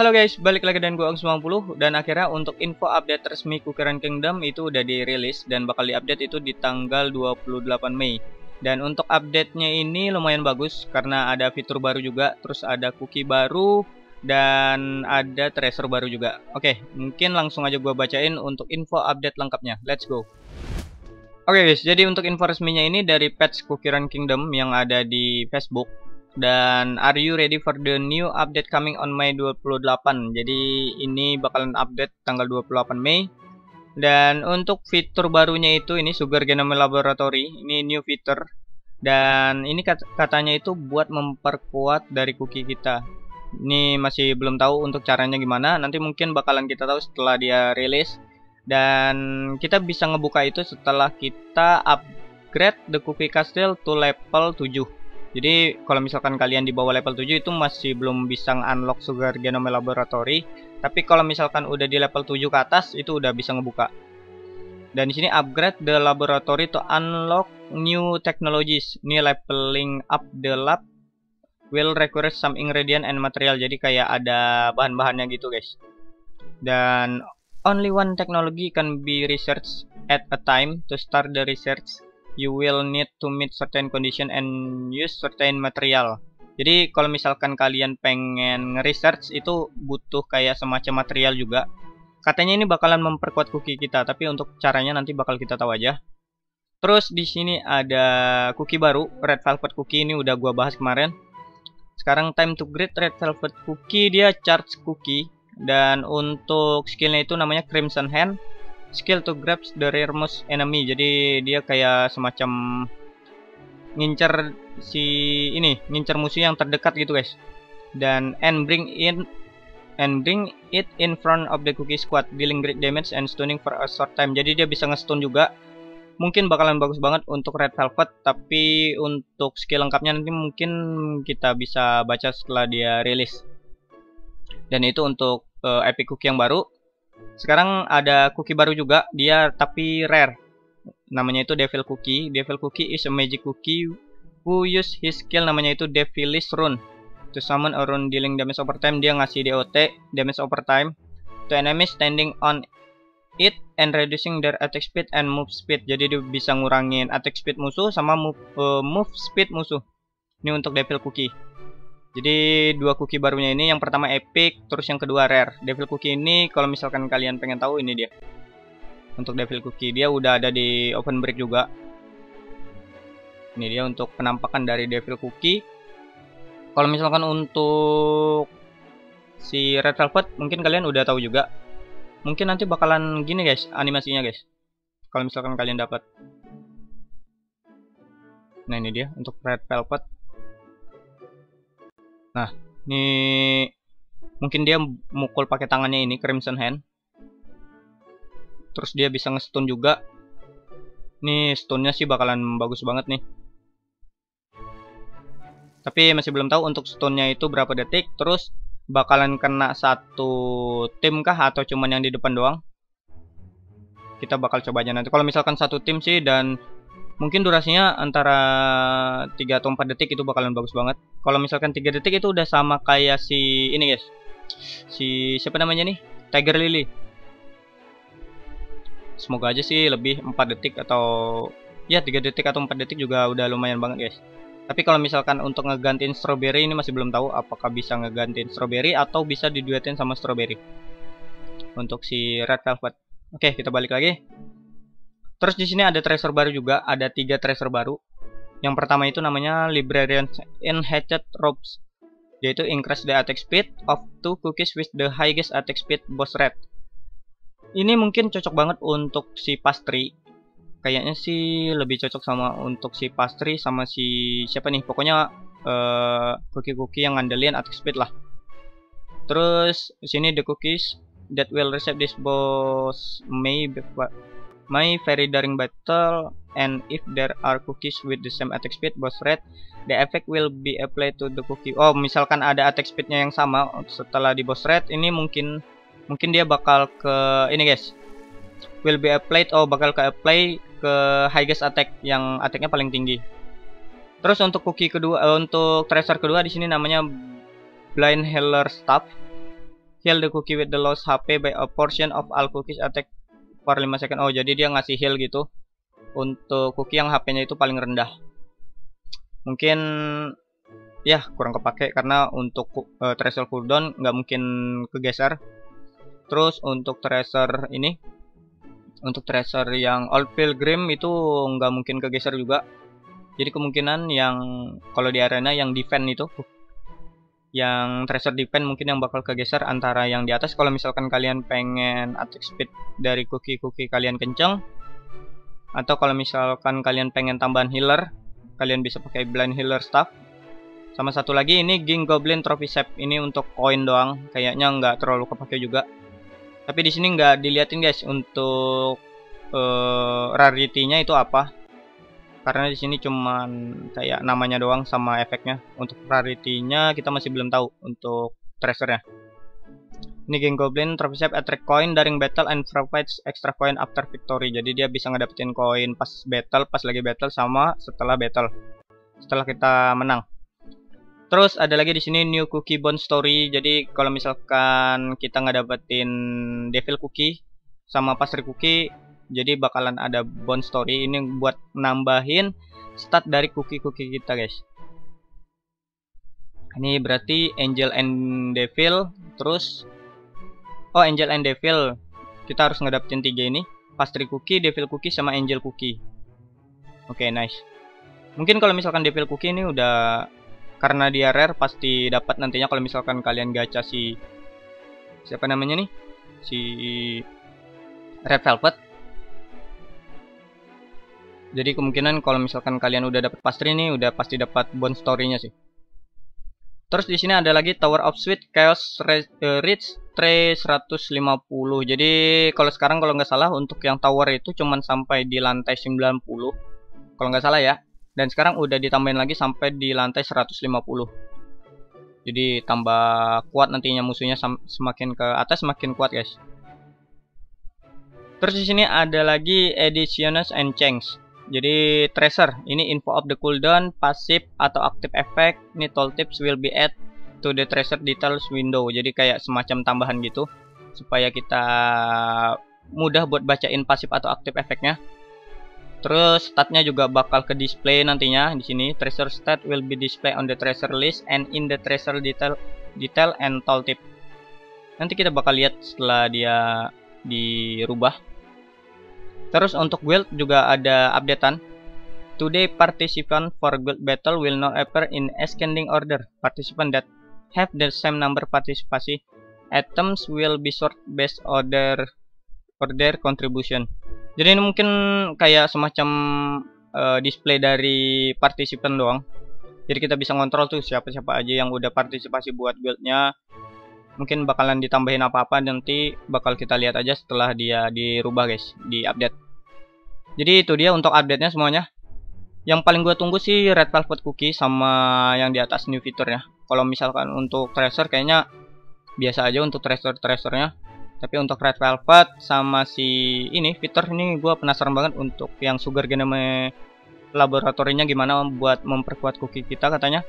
Halo guys, balik lagi dengan gue Ang 90 dan akhirnya untuk info update resmi Run Kingdom itu udah dirilis dan bakal diupdate itu di tanggal 28 Mei. Dan untuk update-nya ini lumayan bagus karena ada fitur baru juga, terus ada cookie baru dan ada tracer baru juga. Oke, mungkin langsung aja gue bacain untuk info update lengkapnya. Let's go. Oke guys, jadi untuk info resminya ini dari patch Run Kingdom yang ada di Facebook dan are you ready for the new update coming on May 28 jadi ini bakalan update tanggal 28 Mei. Dan untuk fitur barunya itu ini Sugar Genome Laboratory ini new feature dan ini kat katanya itu buat memperkuat dari cookie kita. Ini masih belum tahu untuk caranya gimana. Nanti mungkin bakalan kita tahu setelah dia rilis. Dan kita bisa ngebuka itu setelah kita upgrade the cookie castle to level 7 jadi kalau misalkan kalian di bawah level 7 itu masih belum bisa unlock Sugar Genome Laboratory, tapi kalau misalkan udah di level 7 ke atas itu udah bisa ngebuka. Dan di sini upgrade the laboratory to unlock new technologies. Ini leveling up the lab will require some ingredient and material. Jadi kayak ada bahan-bahannya gitu, guys. Dan only one technology can be researched at a time to start the research you will need to meet certain condition and use certain material. Jadi kalau misalkan kalian pengen nge-research itu butuh kayak semacam material juga. Katanya ini bakalan memperkuat cookie kita, tapi untuk caranya nanti bakal kita tahu aja. Terus di sini ada cookie baru, Red Velvet Cookie ini udah gua bahas kemarin. Sekarang time to grade Red Velvet Cookie dia charge cookie dan untuk skillnya itu namanya Crimson Hand skill to grab the rearmost enemy. Jadi dia kayak semacam ngincer si ini ngincer musuh yang terdekat gitu guys. Dan and bring in and bring it in front of the cookie squad dealing great damage and stunning for a short time. Jadi dia bisa nge-stun juga. Mungkin bakalan bagus banget untuk red velvet tapi untuk skill lengkapnya nanti mungkin kita bisa baca setelah dia rilis. Dan itu untuk uh, epic cookie yang baru sekarang ada cookie baru juga, dia tapi rare. Namanya itu Devil Cookie. Devil Cookie is a magic cookie who use his skill namanya itu Devilish Rune. To summon a rune dealing damage over time, dia ngasih DOT, damage over time. To enemy standing on it and reducing their attack speed and move speed. Jadi dia bisa ngurangin attack speed musuh sama move, uh, move speed musuh. Ini untuk Devil Cookie. Jadi dua cookie barunya ini yang pertama epic, terus yang kedua rare. Devil cookie ini kalau misalkan kalian pengen tahu ini dia. Untuk devil cookie dia udah ada di open break juga. Ini dia untuk penampakan dari devil cookie. Kalau misalkan untuk si red velvet mungkin kalian udah tahu juga. Mungkin nanti bakalan gini guys animasinya guys. Kalau misalkan kalian dapat. Nah ini dia untuk red velvet Nah, ini mungkin dia mukul pakai tangannya ini Crimson Hand. Terus dia bisa nge-stun juga. Nih, stunnya sih bakalan bagus banget nih. Tapi masih belum tahu untuk stunnya itu berapa detik. Terus bakalan kena satu tim kah atau cuman yang di depan doang? Kita bakal coba aja nanti. Kalau misalkan satu tim sih dan mungkin durasinya antara 3 atau 4 detik itu bakalan bagus banget. Kalau misalkan 3 detik itu udah sama kayak si ini guys. Si siapa namanya nih? Tiger Lily. Semoga aja sih lebih 4 detik atau ya 3 detik atau 4 detik juga udah lumayan banget guys. Tapi kalau misalkan untuk ngegantiin strawberry ini masih belum tahu apakah bisa ngegantiin strawberry atau bisa diduetin sama strawberry. Untuk si red velvet. Oke kita balik lagi Terus di sini ada tracer baru juga, ada tiga tracer baru. Yang pertama itu namanya Librarian Enhanced Robes, yaitu increase the attack speed of two cookies with the highest attack speed boss rate. Ini mungkin cocok banget untuk si pastry. Kayaknya sih lebih cocok sama untuk si pastry sama si siapa nih? Pokoknya uh, cookie-cookie yang ngandelin attack speed lah. Terus sini the cookies that will receive this boss may my very daring battle and if there are cookies with the same attack speed boss rate the effect will be applied to the cookie. Oh misalkan ada attack speednya yang sama setelah di boss rate ini mungkin mungkin dia bakal ke ini guys will be applied oh bakal ke apply ke highest attack yang attacknya paling tinggi. Terus untuk cookie kedua uh, untuk tracer kedua di sini namanya blind healer staff. Heal the cookie with the lost HP by a portion of all cookies attack for 5 second. Oh, jadi dia ngasih heal gitu untuk cookie yang HP-nya itu paling rendah. Mungkin ya kurang kepake karena untuk uh, tracer cooldown nggak mungkin kegeser. Terus untuk tracer ini untuk tracer yang old pilgrim itu nggak mungkin kegeser juga jadi kemungkinan yang kalau di arena yang defend itu yang tracer defend mungkin yang bakal kegeser antara yang di atas. Kalau misalkan kalian pengen attack speed dari cookie-cookie kalian kenceng atau kalau misalkan kalian pengen tambahan healer kalian bisa pakai blind healer staff. Sama satu lagi ini Ging Goblin Trophy Set ini untuk koin doang. Kayaknya nggak terlalu kepake juga. Tapi di sini nggak diliatin guys untuk uh, rarity-nya itu apa karena di sini cuman kayak namanya doang sama efeknya. Untuk rarity-nya kita masih belum tahu untuk treasure-nya. Ini Gang Goblin save attract coin during battle and provides extra coin after victory. Jadi dia bisa ngedapetin koin pas battle pas lagi battle sama setelah battle. Setelah kita menang. Terus ada lagi di sini new cookie bond story. Jadi kalau misalkan kita nggak dapetin devil cookie sama pasri cookie jadi bakalan ada bond story ini buat nambahin stat dari cookie-cookie kita guys. Ini berarti angel and devil terus oh angel and devil. Kita harus ngedapetin tiga ini. Pastry cookie devil cookie sama angel cookie. Oke okay, nice. Mungkin kalau misalkan devil cookie ini udah karena dia rare pasti dapat nantinya kalau misalkan kalian gacha si siapa namanya nih? Si red velvet jadi kemungkinan kalau misalkan kalian udah dapat pastry ini udah pasti dapat bond story-nya sih. Terus di sini ada lagi Tower of Sweet Chaos Reach Tray 150. Jadi kalau sekarang kalau nggak salah untuk yang tower itu cuman sampai di lantai 90. Kalau nggak salah ya. Dan sekarang udah ditambahin lagi sampai di lantai 150. Jadi tambah kuat nantinya musuhnya semakin ke atas semakin kuat guys. Terus di sini ada lagi Editiones and Change. Jadi tracer ini info of the cooldown, passive atau active effect. Ini tooltips will be add to the tracer details window. Jadi kayak semacam tambahan gitu supaya kita mudah buat bacain pasif atau aktif efeknya. Terus statnya juga bakal ke display nantinya di sini. Tracer stat will be display on the tracer list and in the tracer detail detail and tooltip. Nanti kita bakal lihat setelah dia dirubah. Terus untuk guild juga ada updatean. Today participant for guild battle will not appear in ascending order. Participant that have the same number partisipasi items will be sort based order order contribution. Jadi ini mungkin kayak semacam uh, display dari participant doang. Jadi kita bisa ngontrol tuh siapa-siapa aja yang udah partisipasi buat guildnya. Mungkin bakalan ditambahin apa-apa nanti bakal kita lihat aja setelah dia dirubah guys, di update. Jadi itu dia untuk update-nya semuanya. Yang paling gue tunggu sih Red Velvet Cookie sama yang di atas new fiturnya. Kalau misalkan untuk tracer kayaknya biasa aja untuk tracer-tracernya. Tapi untuk Red Velvet sama si ini fitur ini gue penasaran banget untuk yang Sugar Genome laboratorinya gimana buat memperkuat cookie kita katanya.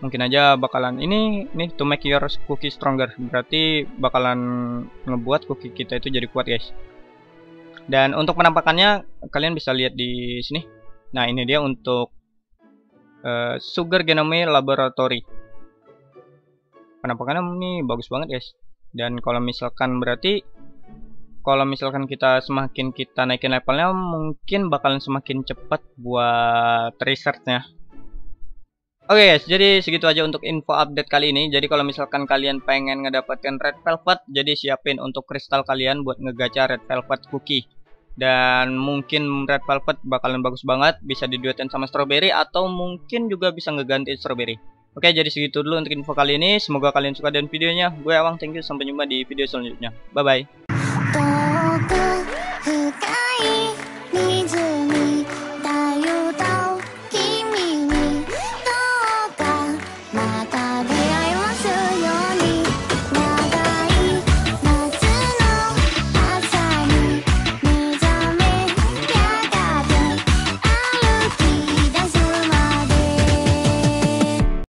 Mungkin aja bakalan ini nih to make your cookie stronger. Berarti bakalan ngebuat cookie kita itu jadi kuat guys. Dan untuk penampakannya kalian bisa lihat di sini. Nah, ini dia untuk uh, Sugar Genome Laboratory. Penampakannya ini bagus banget, guys. Dan kalau misalkan berarti kalau misalkan kita semakin kita naikin levelnya mungkin bakalan semakin cepat buat researchnya. Oke okay guys, jadi segitu aja untuk info update kali ini. Jadi kalau misalkan kalian pengen ngedapatkan red velvet, jadi siapin untuk kristal kalian buat ngegacha red velvet cookie. Dan mungkin red velvet bakalan bagus banget bisa diduetin sama strawberry atau mungkin juga bisa ngeganti strawberry. Oke jadi segitu dulu untuk info kali ini. Semoga kalian suka dengan videonya. Gue Awang thank you. Sampai jumpa di video selanjutnya. Bye bye